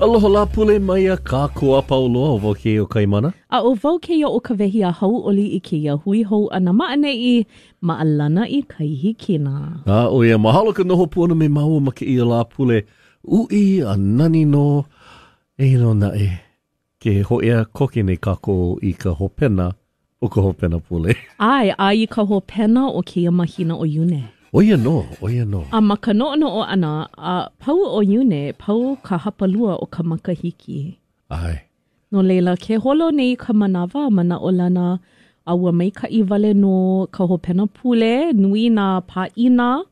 Aloha Lāpule mai iā kākou a pau loa, ʻo wau kēia ʻo Kaimana. A ʻo wau kēia ʻo Kawehi a hauʻoli i kēia hui hou ʻana ma ʻaneʻi, ma Alana i Kai Hikina. A ʻo ia, mahalo ka noho pū ʻana me māua ma kēia Lāpule uʻi a nani nō, eia nō naʻe, Ke hōʻea koke nei kākou i ka hopena o ka hopena pule. ʻAe, a i ka hopena o kēia mahina ʻo Iune. ʻO ia nō, ʻo ia nō. A ma ka noʻonoʻo ʻana a pau ʻo Iune, pau ka hapalua o ka makahiki. ʻAe. No laila, ke holo nei ka manawa a manaʻolana, a ua maikaʻi wale nō ka hopena pule, nui nā pāʻina,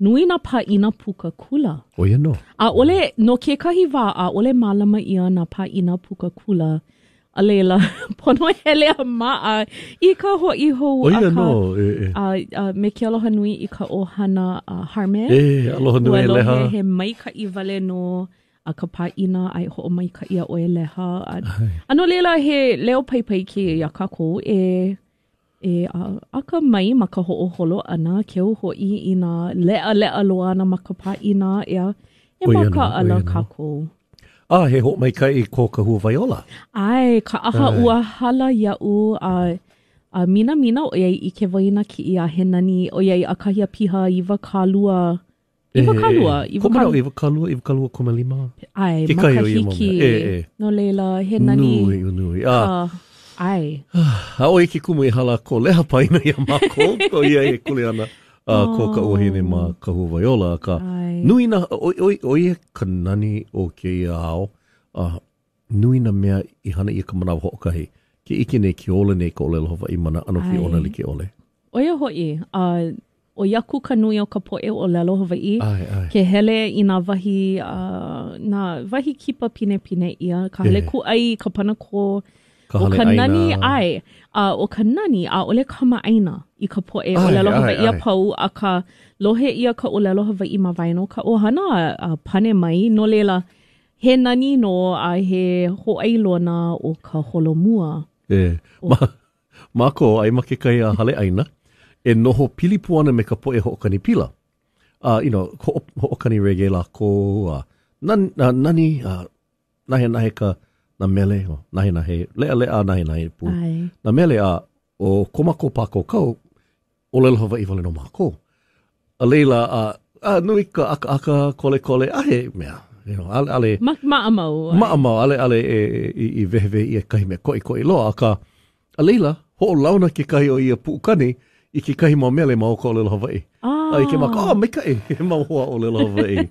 Nui nā pāʻina puka kula. ʻO ia nō. ʻAʻole, no kekahi wā, ʻaʻole mālama ʻia nā pāʻina puka kula. A laila, pono hele a maʻa i ka hoʻi hou a ka. ʻO ia nō, e, e. A, a me ke aloha nui i ka ʻohana a Harman. E, aloha nō e Leha. Ua lohe he maikaʻi wale nō a ka pāʻina a e hoʻomaikaʻi iā ʻoe e Leha. A, a no laila, he leo paipai kēia iā kākou e. E akamai ma ka hoʻoholo ʻana, keu hoʻi inā leʻaleʻa loa ana ma ka pāʻina ʻeā, e makaʻala kākou. A he hoʻomaikaʻi ko Kahuawaiola. ʻAe, ka ʻaha ua hala iaʻu a a minamina ʻoiai ʻike wau i nā kiʻi a he nani, ʻoiai ʻakahi a piha iwakālua Iwakālua, iwakālua. Ko mea iwakālua, iwakālua kūmālima. ʻAe, Ke makahiki. E, e. No laila, he nani. Nui, nui. A, ah. ʻAe. A ʻo ia ke kumu i hala ko Leha pāʻina iā mākou, ʻoiai he kuleana. A, oh. ko kaʻu wahine ma Kahuawaiola. Ka, ʻae. Nui nā, ʻo ia, ʻo ia, ʻo ia ka nani o kēia ao. A, Nui nā mea i hana ʻia i ka manawa hoʻokahi, ke ʻike nei, ke ola nei ka ʻōlelo Hawaiʻi ma nā ʻano hiʻona like ʻole. ʻO ia hoʻi, a ʻoi aku ka nui o ka poʻe ʻōlelo Hawaiʻi ke hele i nā wahi a nā wahi kipa pinepine ʻia, ka hale kūʻai, ka panakō, ʻo ka nani, ʻae, a ʻo ka nani, ʻaʻole kamaʻāina i ka poʻe ʻōlelo Hawaiʻi a pau, akā, lohe ʻia ka ʻōlelo Hawaiʻi ma waena o ka ʻohana a pane mai, no laila, He nani nō a he hōʻailona o ka holomua. E, ma, mākou aia ma kekahi a hale ʻaina, e noho pili pū ana me ka poʻe hoʻokani pila. A, you know, ho, hoʻokani reggae lākou, a nani, a, nani, a nahenahe ka, nā mele, o, nahenahe, leʻaleʻa a nahenahe pū. ʻAe. Nā mele a, ʻo ko mākou pākaukau, ʻōlelo Hawaiʻi wale nō mākou. A laila, a, a nui ka ʻakaʻaka kolekole, a he mea, you know, ʻaʻole, ʻaʻole. Ma, maʻamau. Maʻamau, ʻaʻole, ʻaʻole e, i, i wehewehe ʻia kahi mea koʻikoʻi loa, akā, a laila, hoʻolauna kekahi o ia puʻukani i kekahi mau mele ma o ka ʻōlelo Hawaiʻi. Ah. A ʻike maka, oh, maikaʻi, he mau hoa ʻōlelo Hawaiʻi.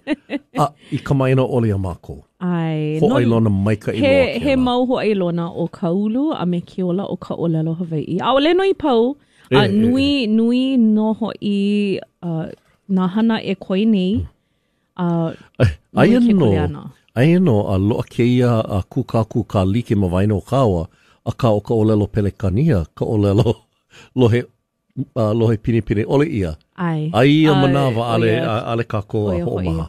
a i kamaʻāina ʻole iā mākou. ʻAe. Hōʻailona maikaʻi loa kēlā. He, he mau hōʻailona o ka ulu a me ke ola o ka ʻōlelo Hawaiʻi. ʻAʻole nō i pau. A nui, nui nō hoʻi uh, nā hana e koe nei. Uh, aia nō, aia nō a loaʻa kēia a kūkākūkā like ma waena o kāua, akā ʻo ka ʻōlelo Pelekānia, ka ʻōlelo lohe uh, lohe pinepine ʻole ʻia. ʻAe. A i ia uh, manawa ʻaʻole, ʻaʻole kākou e hoʻomaha.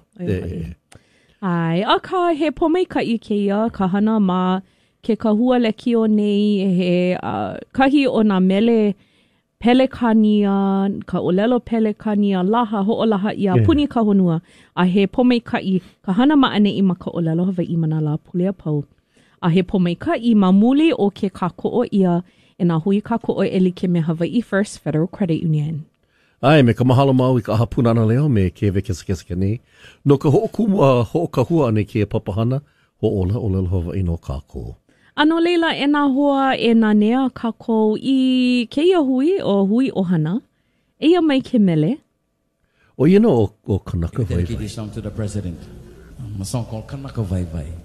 ʻAe, akā he pōmaikaʻi kēia, ka hana ma Ke kahua lekiō nei he kahi o nā mele Pelekānia, ka ʻōlelo Pelekānia laha, hoʻolaha ʻia a puni ka honua, a he pōmaikaʻi ka hana ma ʻaneʻi ma ka ʻōlelo Hawaiʻi ma nā Lāpule a pau. A he pōmaikaʻi ma muli o ke kākoʻo ʻia e nā hui kākoʻo e like me Hawaiʻi First Federal Credit Union. ʻAe, me ka mahalo mau i ka ʻAha Pūnana Leo me Keewe Kesekeseke nei no ka hoʻokumu a hoʻokahua ʻana i kēia papahana Hoʻōla ʻōlelo Hawaiʻi no kākou. A no laila, e nā hoa, e nanea kākou i kēia hui ʻo Hui ʻOhana, eia mai ke mele. ʻO ia nō ʻo Kanaka Waiwai.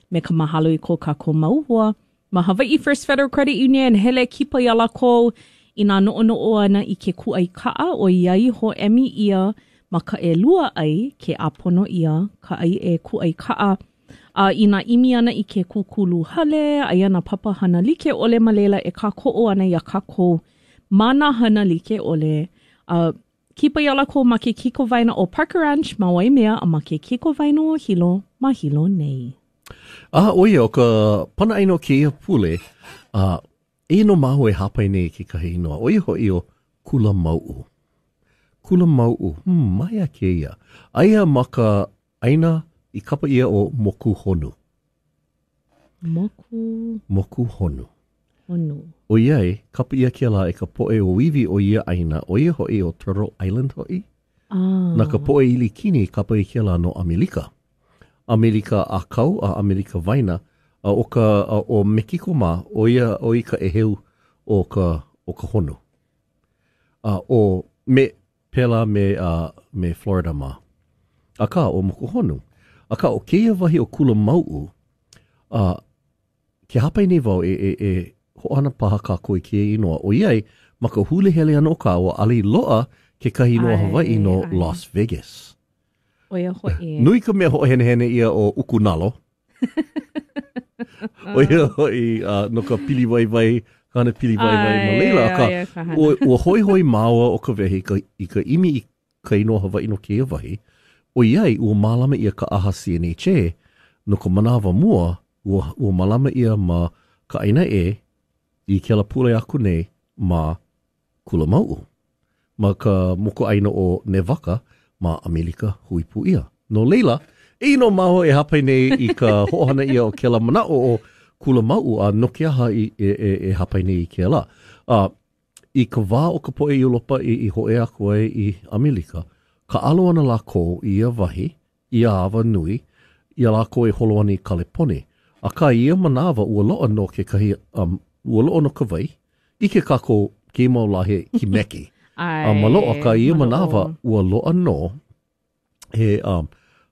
me ka mahalo i ko kākou mau hoa. Ma Hawaiʻi First Federal Credit Union, hele kipa iā lākou inā noʻonoʻo ana i ke kūʻai kaʻa, ʻoiai hōʻemi ʻia ma ka ʻelua ʻai ke ʻāpono ʻia ka ʻaiʻē kūʻai kaʻa. A inā ʻimi ana i ke kūkulu hale, aia nā papahana like ʻole ma laila e kākoʻo ana iā kākou ma nā hana like ʻole a Kipa iā lākou ma ke kikowaena ʻo Parker Ranch ma Waimea a ma ke kikowaena o Hilo ma Hilo nei. A ʻo ia ʻo ka pana ʻāina o kēia pule, a eia nō māua e hāpai nei i kekahi inoa, ʻo ia hoʻi ʻo Kula Mauʻu. Kula Mauʻu, hmm, ma hea kēia. Aia ma ka ʻāina i kapa ʻia ʻo Moku Honu. Moku. Moku Honu. Honu. ʻOiai, kapa ʻia kēlā e ka poʻe ʻōiwi o ia ʻāina, ʻo ia hoʻi ʻo Turtle Island hoʻi. Ah. Na ka poʻe ʻIlikini i kapa i kēlā no ʻAmelika. ʻAmelika ʻĀkau a ʻAmelika Waena, a ʻo ka a ʻo Mekiko mā, ʻo ia hoʻi ka ʻēheu o ka o ka honu. A ʻo me Pēlā me a me Florida mā. Akā, ʻo Mokuhonu. Akā, ʻo kēia wahi ʻo Kula Mauʻu, a ke hāpai nei wau e e e hoʻohana paha kākou i kēia inoa, ʻoiai ma ka huli hele ʻana o kāua, ʻaʻale loaʻa kekahi inoa Hawaiʻi no Las Vegas. Nui ka mea hoʻohenehene ʻia ʻo Uku Nalo, ʻO ia hoʻi, uh, no ka pili waiwai, ka hana pili waiwai ma laila, akā, ua, ua hoihoi māua ʻo Kāwika, i ka ʻimi i ka inoa Hawaiʻi no kēia wahi, ʻoiai ua mālama ʻia ka ʻaha CNHA no ka manawa mua, ua, ua mālama ʻia ma ka ʻāina ʻē i kēlā pule aku nei ma Kula mauʻu. Ma ka mokuʻāina ʻo Newaka ma ʻAmelika Hui Pū ʻIa. No laila, eia nō māua e hāpai nei i ka hoʻohana ʻia o kēlā manaʻo ʻo Kula mauʻu a no ke aha i e hāpai nei i kēlā. A, i ka wā o ka poʻe ʻIulopa i hōʻea aku ai i ʻAmelika, kāʻalo ana lākou i ia wahi ia awa nui, iā lākou e holo ana i Kaleponi. Akā, i ia manawa, ua loaʻa nō kekahi, um, ua loaʻa nō ka wai, ʻike kākou kēia mau lā he kimeki. A maloʻo, akā, i ia manawa, ua loaʻa nō he, um,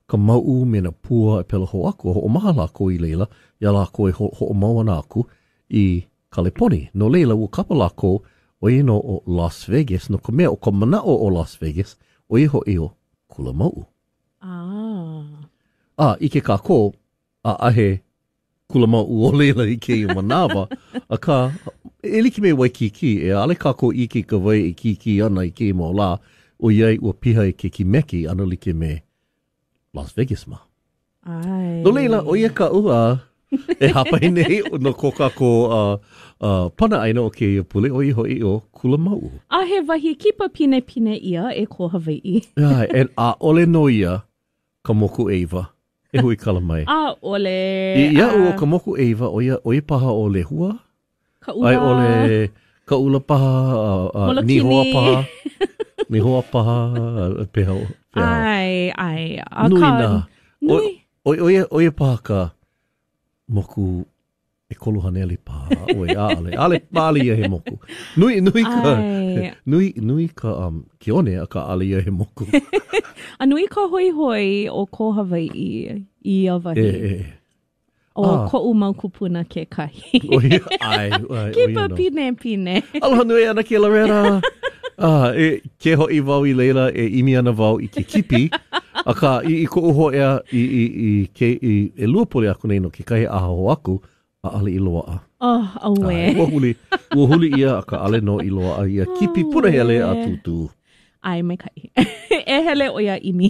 ka mauʻu me nā pua a pēlā hou aku, a hoʻomaha lākou i laila, iā lākou e ho hoʻomau ana aku i Kaleponi, no laila ua kapa lākou ʻo ia nō ʻo Las Vegas, no ka mea, ʻo ka manaʻo o Las Vegas, ʻo ia hoʻi ʻo Kula Mauʻu. Ah. A, ʻike kākou, ʻaʻahe Kula Mauʻu o laila i kēia manawa, akā, e like me Waikīkī, ʻaʻale kākou i ʻike i ka wai e kīkī ana i kēia mau lā, ʻoiai ua piha i ke kimeki ʻano like me Las Vegas mā. ʻAe. No laila, ʻo ia kaʻu, a, e hāpai nei no ko kākou uh, uh, pana ʻāina o kēia pule ʻo ia hoʻi ʻo Kula Mauʻu. A he wahi kipa pinepine ʻia e ko Hawaiʻi. ʻAe, and ʻaʻole nō ia ka moku ʻeiwa e huikala mai. ʻAʻole. I iaʻu ʻo ka moku ʻeiwa ʻo ia, ʻo ia paha ʻo Lehua. Kaʻula. A i ʻole Kaʻula paha, a, a Nihoa paha. Nihoa paha, a peha, peha. ʻAe, ʻae. A nui ka, nā. Nui. ʻO, ʻo, ia, ʻo ia paha ka moku ʻekolu haneli paha. Oi, ʻaʻale, ʻaʻale paha ia he moku. Nui, nui ka, ʻae. nui, nui ka um, ke one akā ʻaʻale ia he moku. a nui ka hoihoi o ko Hawaiʻi i ia wahi. E, e, e. ʻO koʻu mau kūpuna kekahi. Kipa pinepine. Aloha nui ana ke lawera. Ah, e, ke hoʻi wau i laila e ʻimi ana wau i ke kipi. Akā, i, i koʻu hōʻea i, i, i, ke, i ʻelua pule aku nei no kekahi ʻaha hou aku, ʻaʻale i loaʻa. Oh, auē. Ua huli, ua huli ʻia, akā ʻaʻole nō i loaʻa ia kipi punahele a tūtū. ʻAe maikaʻi. E hele ʻo ia ʻimi.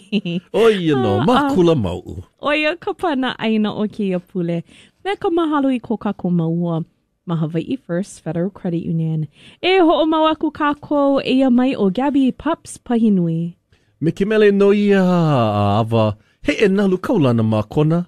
ʻO ia nō, ma kula mauʻu. ʻO ia ka pana ʻāina o kēia pule. Me ka mahalo i ko kākou mau hoa ma Hawaiʻi First Federal Credit Union. E hoʻomau aku kākou, eia mai ʻo Gabby Pops Pahinui. Me ke mele no ia a awa heʻe nalu kaulana ma Kona,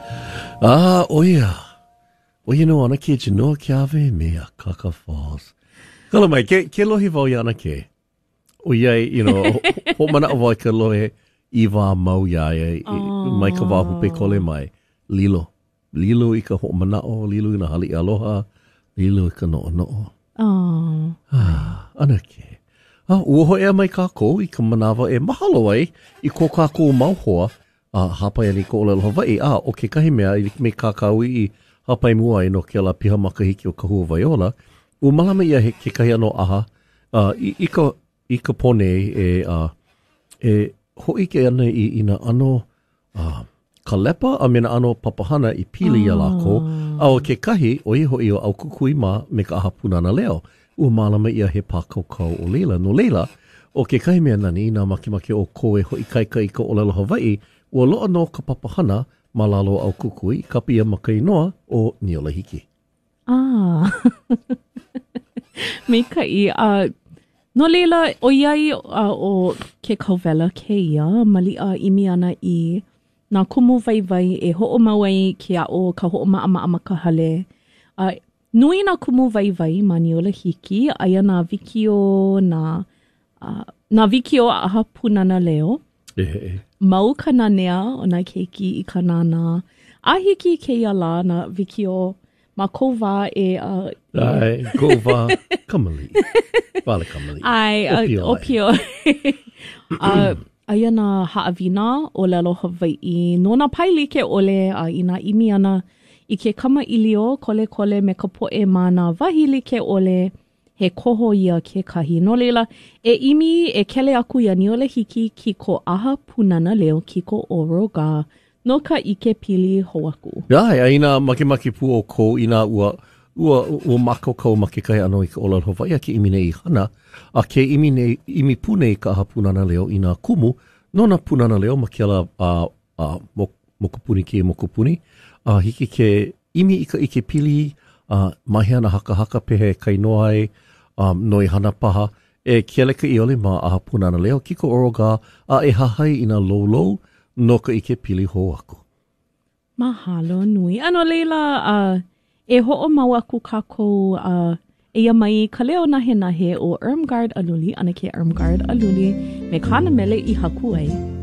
A, ʻo ia, ʻo ia nō ʻAnakē Genoa Keawe me Akaka Falls. Kala mai, ke, ke lohe wau iā ʻAnakē. ʻOiai, you know, hoʻomanaʻo wau i ka lohe i wā mau iā ia, oh. mai ka wā hūpēkole oh. mai, lilo. Lilo i ka hoʻomanaʻo, lilo i nā haliʻa aloha, lilo i ka noʻonoʻo. Oh. Ah, ʻAnakē. Ah, ua hōʻea mai kākou i ka manawa e mahalo ai i ko kākou mau hoa a hāpai ana i ka ʻōlelo Hawaiʻi, a ʻo kekahi mea e like me kā kāua i hāpai mua ai no kēlā piha makahiki o Kahuawaiola, ua mālama ʻia he kekahi ʻano ʻaha a i i ka i ka pō nei e a e hōʻike ana i i nā ʻano a kālepa a me nā ʻano papahana i pili iā lākou, a ʻo kekahi, ʻo ia hoʻi ʻo ʻAukukui mā me ka ʻAha Pūnana Leo. Ua mālama ʻia he pākaukau o laila. No laila, ʻo kekahi mea nani, inā makemake ʻoukou e hoʻoikaika i ka ʻōlelo Hawaiʻi, ua loaʻa nō ka papahana ma lalo o ʻAukukui i kapa ʻia ma ka inoa ʻo Niuolahiki. A, maikaʻi. A, no laila, ʻoiai ʻo ke kauwela kēia maliʻa ʻimi ana i nā kumu waiwai e hoʻomau ai ke aʻo, ka hoʻomaʻamaʻa ma ka hale, a, Nui nā kumu waiwai ma Niuolahiki, aia nā wikiō, nā, a, nā wikiō a ʻAha Pūnana Leo. E he e. Mau ka nanea o nā keiki i ka nānā. A hiki kēia lā nā wikiō ma kou wā e... Uh, ʻAe, koʻu wā kamaliʻi. Wale kamaliʻi. ʻAe, ʻōpio. ʻŌpio. uh, Aia nā haʻawina ʻōlelo Hawaiʻi no nā pae like ʻole a inā ʻimi ana i ke kamaʻilio kolekole me ka poʻe ma nā wahi like ʻole, he koho ia kekahi. No laila, e ʻimi, e kele aku iā Niuolahiki kiko ʻAha Pūnana Leo kiko ʻōroga No ka ʻikepili hou aku. ʻAe, a inā makemake pū ʻoukou inā ua ua ua mākaukau ma kekahi ʻano i ka ʻōlelo Hawaiʻi a ke ʻimi nei i hana, a ke ʻimi nei ʻimi pū nei ka ʻAha Pūnana Leo i nā kumu no nā pūnana leo ma kēlā a mo mokupuni kēia mokupuni, a hiki ke ʻimi i ka ʻikepili a ma hea nā hakahaka pehea e kainoa ai a noi hana paha E keleka i ʻole ma ʻAha Pūnana Leo kiko ʻoroga a e hahai i nā loulou no ka ʻike pili hou aku. Mahalo nui. A no laila, a e hoʻomau aku kākou, a eia mai ka leo nahenahe o Irmgard Aluli, ʻAnakē Irmgard Aluli, me kāna mele i haku ai.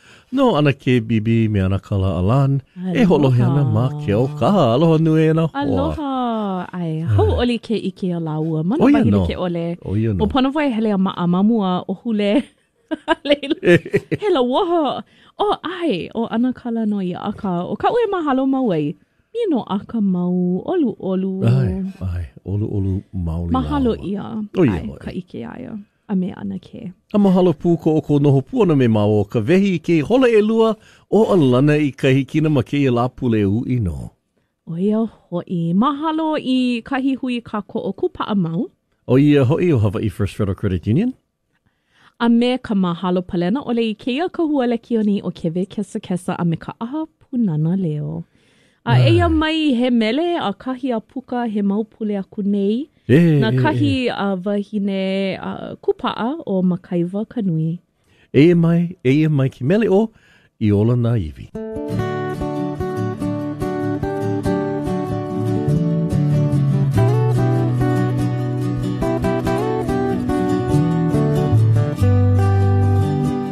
No ʻAnakē Bibi me ʻAnakala Alan e hoʻolohe ana ma Keaukaha. Aloha nui e nā hoa. Aloha! ʻAe, hauʻoli ke ʻike iā lāua ma nā wahi like ʻole. ʻO ia nō. Ua pono wau e hele a maʻa ma mua ʻōhule, a laila he lauoho. ʻŌ ʻae, ʻo ʻAnakala nō ia akā ʻo kaʻu e mahalo mau ai minoʻaka mau, ʻoluʻolu. ʻAe, ʻae, ʻoluʻolu maoli lāua. Mahalo ʻia, ʻae, ka ʻike iā ia. a me ʻAnakē. A mahalo pū ko ʻoukou noho pū ʻana me māua ʻo Kawehi i kēia hola ʻelua o Alana i Kai Hikina ma kēia Lāpule uʻi nō. ʻO ia hoʻi, mahalo i kahi hui kākoʻo kūpaʻa mau. ʻO ia hoʻi, ʻo Hawaiʻi First Federal Credit Union. A me ka mahalo palena ʻole i kēia kahua lekiō nei ʻo KWXX a me ka ʻAha Pūnana Leo. A eia mai he mele ʻakahi a puka he mau pule aku nei na kahi a wahine a kūpaʻa ʻo Makaiwa Kanui. Eia mai, eia mai ke mele ʻo I Ola Nā Iwi.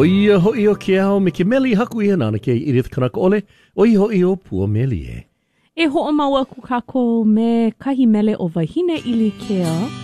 ʻO ia hoʻi ʻo Keao me ke mele i haku ʻia na ʻAnakē Edith Kanakaʻole, ʻo ia hoʻi ʻo Pua Melie. E hoʻomau aku kākou me kahi mele ʻo Wahine ʻIlikea.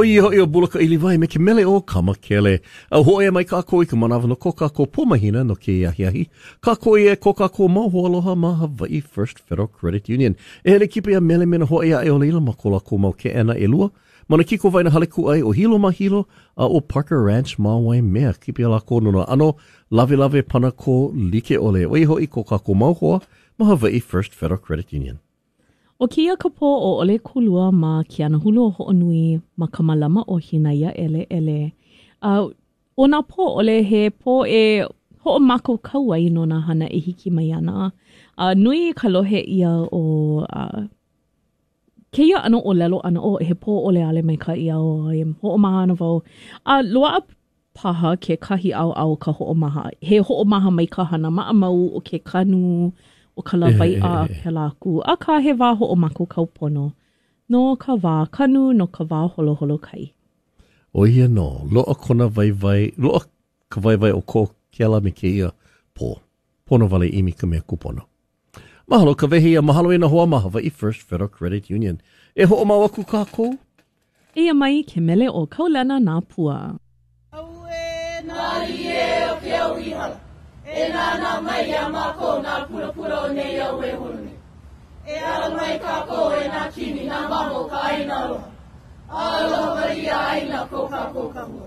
ʻO ia hoʻi ʻo Bulla Kaʻiliwai me ke mele ʻo Kamakele. A hōʻea mai kākou i ka manawa no ko kākou pō mahina no kēia ahiahi, kākoʻo ʻia e ko kākou mau hoaloha ma Hawaiʻi First Federal Credit Union. E hele kipa iā Mele me nā hoa ʻē aʻe o laila ma ko lākou mau keʻena ʻelua ma nā kikowaena hale kūʻai ʻo Hilo ma Hilo a ʻo Parker Ranch ma Waimea. Kipa iā lākou no nā ʻano lawelawe panakō like ʻole, ʻo ia hoʻi ko kākou mau hoa ma Hawaiʻi First Federal Credit Union. ʻO kēia ka pō ʻo ʻOlekūlua ma ke anahulu ʻo Hoʻonui ma ka malama ʻo Hinaiaʻeleʻele. A, ʻo nā pō ʻole, he pō e hoʻomākaukau ai no nā hana e hiki mai ana. A, nui ka lohe ʻia o kēia ʻano ʻōlelo ʻana, ʻō, he pō ʻole ʻaʻole maikaʻi iaʻu, a e hoʻomaha ana wau. A, loaʻa paha kekahi ʻaoʻao o ka hoʻomaha. He hoʻomaha mai ka hana maʻamau ʻo ke kanu, ʻo ka lawaiʻa, a pēlā aku, akā he wā hoʻomākaukau pono no ka wā kanu, no ka wā holoholo kai. ʻO ia nō, loaʻa kona waiwai, loaʻa ka waiwai o ko kēlā me kēia pō. Pono wale ʻimi ka mea kūpono. Mahalo Kawehi a mahalo i nā hoa ma Hawaiʻi First Federal Credit Union. E hoʻomau aku kākou. Eia mai ke mele ʻo Kaulana Nā Pua. Auē nā liʻi ē o ke au i hala E nānā mai iā mākou nā pulapula o nei au e holo nei E ala mai kākou e nā kini nā mamo o ka ʻāina aloha Aloha wale ia ʻāina ko kākou kahua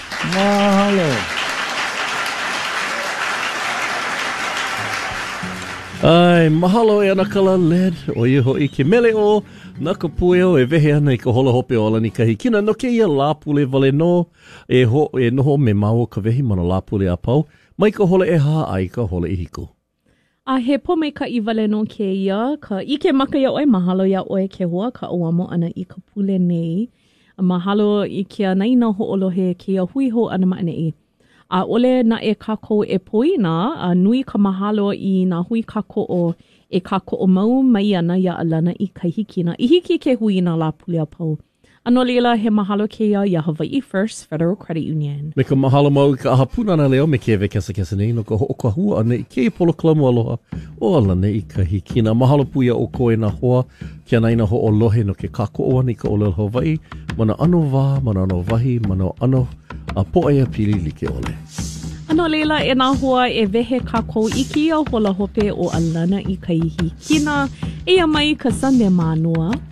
Mahalo. ʻAe, mahalo e ʻAnakala Led, ʻo ia hoʻi ke mele ʻo Na Ka Pueo e wehe ana i ka hola hope o Alana i Kai Hikina no kēia Lāpule wale nō e, ho, e noho me māua ʻo Kawehi ma nā Lāpule a pau mai ka hola ʻehā a i ka hola ʻehiku. A he pōmaikaʻi wale nō kēia ka ʻike maka iā ʻoe. Mahalo iā ʻoe e ke hoa ka ʻauamo ʻana i ka pule nei. Mahalo i ke anaina hoʻolohe kēia hui hou ʻana ma ʻaneʻi. ʻAʻole naʻe kākou e poina a nui ka mahalo i nā hui kākoʻo e kākoʻo mau mai ana iā Alana i Kai Hikina i hiki ke hui i nā lāpule a pau. A no laila, he mahalo kēia iā Hawaiʻi First Federal Credit Union. Me ka mahalo mau i ka ʻAha Pūnana Leo me Kē Wē Kesa Kesa nei no ka hoʻokahua ʻana i kēia polokalamu aloha ʻo Alana i Kai Hikina. Mahalo pū iā ʻoukou e nā hoa ke anaina hoʻolohe no ke kākoʻo ʻana i ka ʻōlelo Hawaiʻi ma nā ʻano wā, ma nā ʻano wahi, ma nā ʻano a pōʻaiapili like ʻole. A no laila, e nā hoa, e wehe kākou i kēia hola hope o Alana i Kai Hikina. Eia mai ka Sunday Mānoa.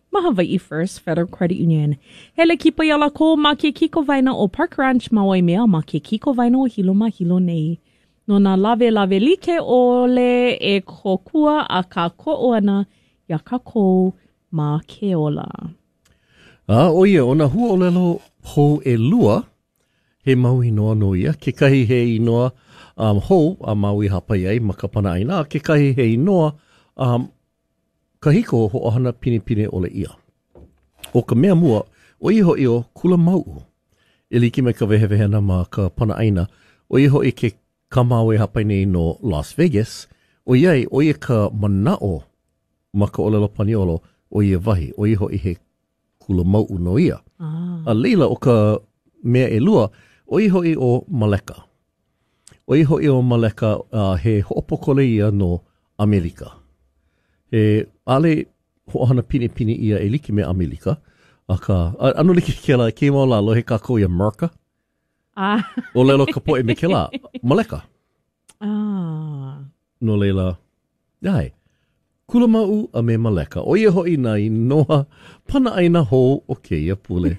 ma Hawaiʻi First Federal Credit Union. Hele kipa iā lākou ma ke kikowaena ʻo Parker Ranch ma Waimea ma ke kikowaena o Hilo ma Hilo nei. No nā lawelawe like ʻole e kōkua a kākoʻo ana iā kākou ma ke ola. A ʻo ia, ʻo nā huaʻōlelo hou ʻelua, he mau inoa nō ia, kekahi he inoa um, hou a māua i hāpai ai ma ka panaʻāina, a kekahi he inoa um, Kahiko hoʻohana pinepine ʻole ʻia. ʻO ka mea mua, ʻo ia hoʻi ʻo Kula Mauʻu. E like me ka wehewehena ma ka panaʻāina, ʻo ia hoʻi ke, kā māua e hāpai nei no Las Vegas, ʻoiai ʻo ia ka manaʻo ma ka ʻōlelo Paniolo o ia wahi, ʻo ia hoʻi he kula mauʻu nō ia. A laila, ʻo ka mea ʻelua, ʻo ia hoʻi ʻo Maleka. ʻO ia hoʻi ʻo Maleka, a he hoʻopōkole ia no ʻAmelika. He ʻaʻole hoʻohana pinepine ʻia e like me ʻAmelika, akā, ʻano like kēlā, kēia mau lā, lohe kākou iā Merka. ʻōlelo ka poʻe me kēlā, Maleka. No laila, ʻae, Kula Mauʻu a me Maleka, ʻo ia hoʻi nā inoa panaʻāina hou o kēia pule.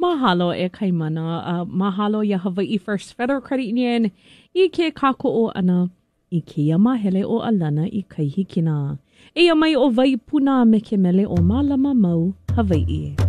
Mahalo e Kaimana. Mahalo iā Hawaiʻi First Federal Credit Union i ke kākoʻo ʻana I kēia māhele ʻo Alana i Kai Hikina. Eia mai ʻo Waipuna me ke mele ʻo Mālama Mau Hawaiʻi.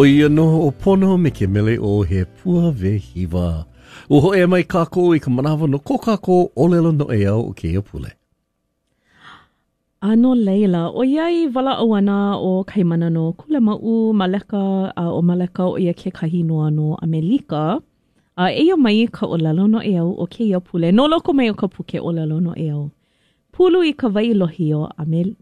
ʻO ia nō ʻo Pono me ke mele ʻo He Pua Wehiwa. Ua hōʻea mai kākou i ka manawa no ko kākou ʻōlelo noʻeau o kēia pule. A no laila, ʻoiai walaʻau ana ʻo Kaimana no kula maʻu Maleka a ʻo Maleka ʻo ia kekahi inoa no ʻAmelika. A eia mai ka ʻōlelo noʻeau o kēia pule no loko mai o ka puke ʻŌlelo Noʻeau. Pulu i ka wai lohi o ʻAmelika.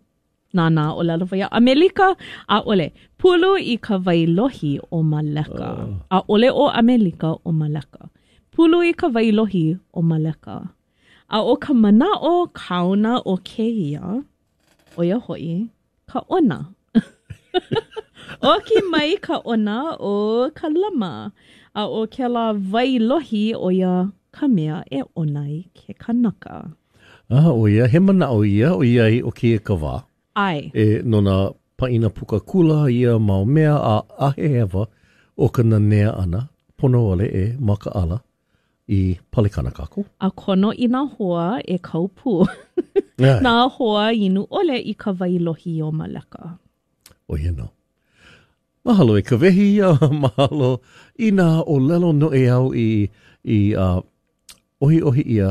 Nānā, ʻōlelo wau iā ʻAmelika? ʻAʻole. Pulu i ka wai lohi o Maleka. ʻAʻole ʻo ʻAmelika ʻo Maleka. Pulu i ka wai lohi o Maleka. A ʻo ka manaʻo kaona o kēia, ʻo ia hoʻi, ka ʻona. ʻOki mai ka ʻona o ka lama, a ʻo kēlā wai lohi ʻo ia ka mea e ʻona ai ke kanaka. A ʻo ia, he manaʻo ia, ʻoiai ʻo kēia ka wā. ʻAe. E, no nā pāʻina puka kula ia mau mea a ʻaʻohe hewa o ka nanea ʻana, pono wale e makaʻala, i palekana kākou. A kono i nā hoa e kau pū. Nā hoa inu ʻole i ka wai lohi o Maleka. ʻO ia nō. Mahalo e Kawehi a mahalo i nā ʻōlelo noʻeau i i uh, ʻohiʻohi ʻia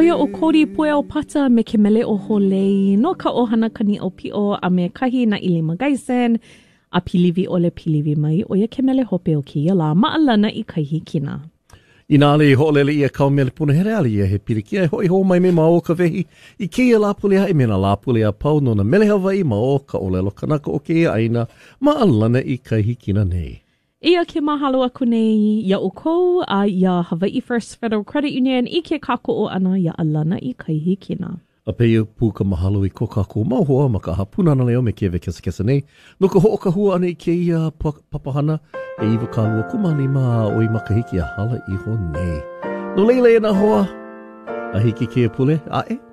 ʻO ia ʻo Cody Pueo Pata me ke mele ʻo Hōlei no ka ʻohana Kanīʻaupiʻo a me kahi Nāʻilima Gaison a piliwi ʻole piliwi mai ʻo ia ke mele hope o kēia lā ma Alana i Kai Hikina. Inā ʻaʻole i hoʻolele ʻia kāu mele punahele, ʻaʻole ia he pilikia e hoʻi hou mai me māua ʻo Kawehi i kēia Lāpule aʻe me nā Lāpule a pau no nā mele Hawaiʻi ma o ka ʻōlelo Kanaka o kēia ʻāina ma Alana i Kai Hikina nei. Eia ke mahalo aku nei iā ʻoukou a iā Hawaiʻi First Federal Credit Union i ke kākoʻo ʻana iā Alana i Kai Hikina. A pēia pū ka mahalo i ko kākou mau hoa ma ka ʻAha Pūnana Leo me KWXX nei no ka hoʻokahua ʻana i kēia papahana he iwakāluakūmālima a ʻoi makahiki a hala iho nei. No laila e nā hoa, a hiki i kēia pule aʻe.